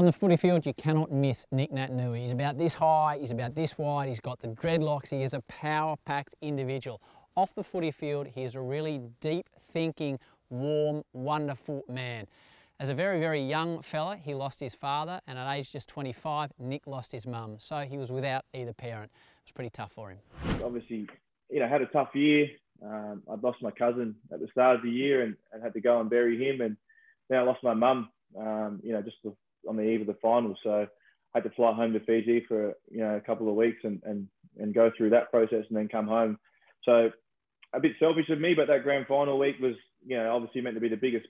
On the footy field, you cannot miss Nic Naitanui. He's about this high, he's about this wide, he's got the dreadlocks, he is a power-packed individual. Off the footy field, he is a really deep-thinking, warm, wonderful man. As a very, very young fella, he lost his father, and at age just 25, Nic lost his mum. So he was without either parent. It was pretty tough for him. Obviously, you know, had a tough year. Um, I'd lost my cousin at the start of the year and, and had to go and bury him. And then I lost my mum, um, you know, just on the eve of the final. So I had to fly home to Fiji for, you know, a couple of weeks and, and, and go through that process and then come home. So a bit selfish of me, but that grand final week was, you know, obviously meant to be the biggest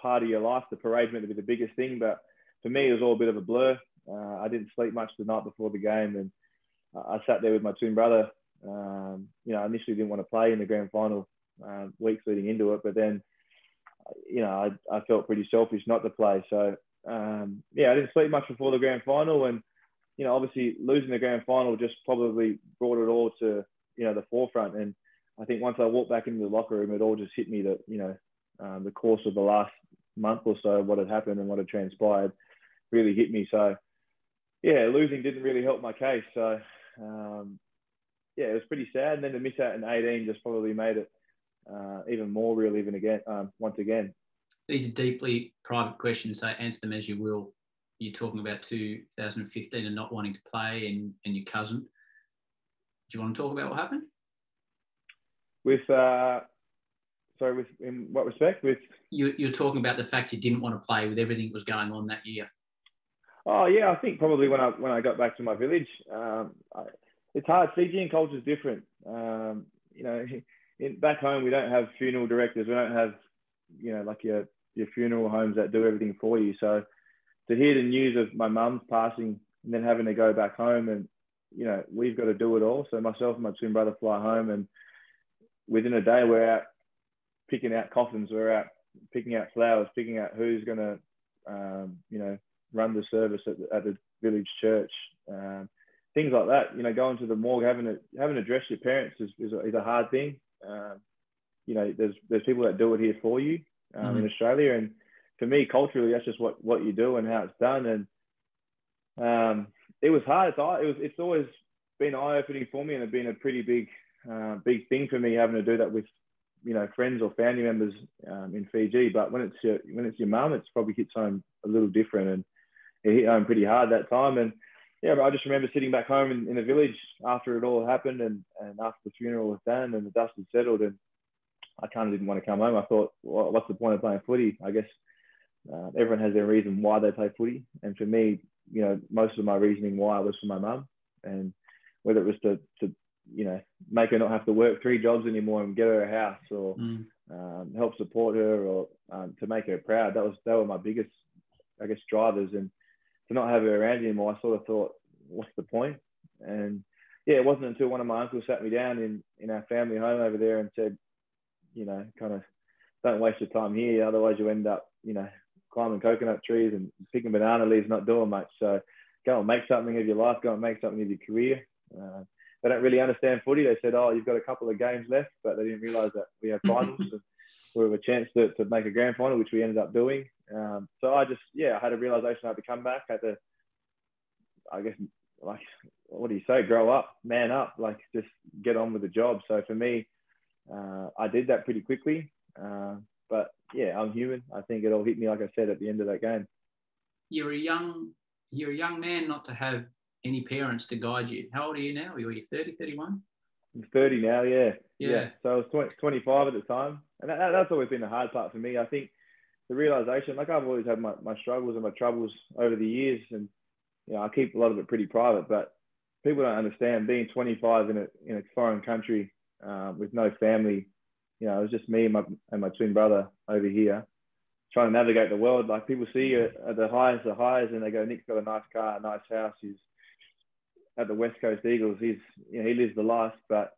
part of your life. The parade meant to be the biggest thing, but for me, it was all a bit of a blur. Uh, I didn't sleep much the night before the game, and I sat there with my twin brother. Um, you know, initially didn't want to play in the grand final uh, weeks leading into it, but then, you know, I, I felt pretty selfish not to play. So, um, yeah, I didn't sleep much before the grand final, and you know, obviously losing the grand final just probably brought it all to you know the forefront. And I think once I walked back into the locker room, it all just hit me that you know um, the course of the last month or so, what had happened and what had transpired really hit me. So, yeah, losing didn't really help my case. So, um, yeah, it was pretty sad. And then to miss out in 18 just probably made it uh, even more real, even again, um, once again. These are deeply private questions, so answer them as you will. You're talking about 2015 and not wanting to play and, and your cousin. Do you want to talk about what happened? With uh, sorry, with in what respect? With you, you're talking about the fact you didn't want to play with everything that was going on that year. Oh yeah, I think probably when I when I got back to my village, um, I, it's hard. Fijian culture is different. Um, you know, in, back home we don't have funeral directors. We don't have you know like your your funeral homes that do everything for you. So to hear the news of my mum's passing and then having to go back home and you know we've got to do it all. So myself and my twin brother fly home and within a day we're out picking out coffins. We're out picking out flowers, picking out who's going to, um, you know, run the service at the, at the village church. Um, things like that. You know, going to the morgue, having to having to address your parents is, is, a, is a hard thing. Um, you know, there's there's people that do it here for you um, mm-hmm. in Australia, and for me, culturally, that's just what what you do and how it's done. And um, it was hard. It's, it was it's always been eye opening for me, and it's been a pretty big uh, big thing for me having to do that with you know friends or family members um, in Fiji. But when it's your when it's your mum, it's probably hits home a little different, and it hit home pretty hard that time. And yeah, but I just remember sitting back home in, in the village after it all happened, and and after the funeral was done and the dust had settled, and I kind of didn't want to come home. I thought, well, what's the point of playing footy? I guess uh, everyone has their reason why they play footy, and for me, you know, most of my reasoning why was for my mum, and whether it was to to you know, make her not have to work three jobs anymore and get her a house or mm. um, help support her or um, to make her proud. That was that were my biggest, I guess, drivers. And to not have her around anymore, I sort of thought, what's the point? And yeah, it wasn't until one of my uncles sat me down in in our family home over there and said, you know, kind of don't waste your time here, otherwise you end up, you know, climbing coconut trees and picking banana leaves, not doing much. So go and make something of your life, go and make something of your career. Uh, they don't really understand footy. They said, "Oh, you've got a couple of games left," but they didn't realise that we have finals and we have a chance to, to make a grand final, which we ended up doing. Um, so I just, yeah, I had a realization I had to come back. I had to, I guess, like, what do you say? Grow up, man up, like just get on with the job. So for me, uh, I did that pretty quickly. Uh, but yeah, I'm human. I think it all hit me, like I said, at the end of that game. You're a young, you're a young man not to have any parents to guide you. How old are you now? Are you 30, 31? I'm 30 now, yeah. yeah. yeah. So I was 20, 25 at the time. And that, that's always been the hard part for me. I think the realization, like I've always had my, my struggles and my troubles over the years. And, you know, I keep a lot of it pretty private, but people don't understand being 25 in a, in a foreign country um, with no family. You know, it was just me and my, and my twin brother over here trying to navigate the world. Like people see you at the highs, the highs, and they go, Nic's got a nice car, a nice house. He's at the West Coast Eagles. He's you know, he lives the life, but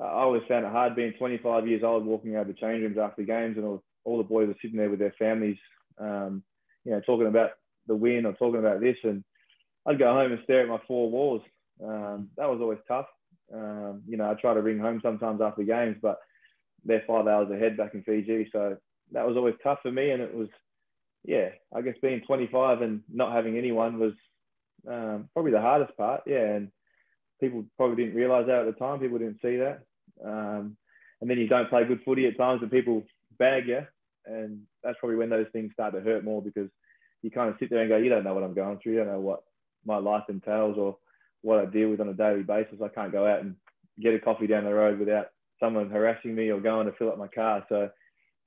I always found it hard being 25 years old, walking over the change rooms after games, and all, all the boys are sitting there with their families, um, you know, talking about the win or talking about this, and I'd go home and stare at my four walls. Um, that was always tough. Um, you know, I try to ring home sometimes after games, but they're five hours ahead back in Fiji, so that was always tough for me, and it was yeah, I guess being 25 and not having anyone was um, probably the hardest part. Yeah, and people probably didn't realise that at the time. People didn't see that. Um, and then you don't play good footy at times, and people bag you, and that's probably when those things start to hurt more because you kind of sit there and go, you don't know what I'm going through. You don't know what my life entails or what I deal with on a daily basis. I can't go out and get a coffee down the road without someone harassing me or going to fill up my car. So,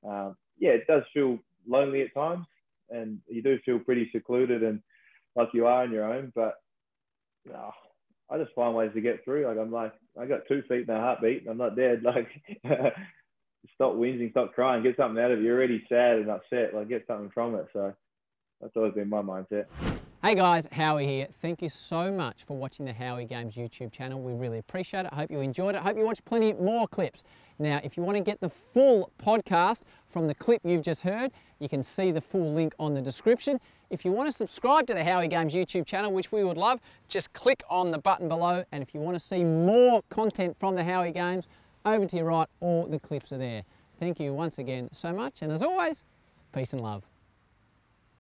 um, yeah, it does feel lonely at times, and you do feel pretty secluded and like you are on your own. But oh, I just find ways to get through. Like I'm like, I got two feet and a heartbeat. And I'm not dead. Like, stop whinging, stop crying, get something out of it. You're already sad and upset. Like, get something from it. So that's always been my mindset. Hey guys, Howie here. Thank you so much for watching the Howie Games YouTube channel. We really appreciate it. Hope you enjoyed it. Hope you watch plenty more clips. Now, if you want to get the full podcast from the clip you've just heard, you can see the full link on the description. If you want to subscribe to the Howie Games YouTube channel, which we would love, just click on the button below. And if you want to see more content from the Howie Games, over to your right, all the clips are there. Thank you once again so much. And as always, peace and love.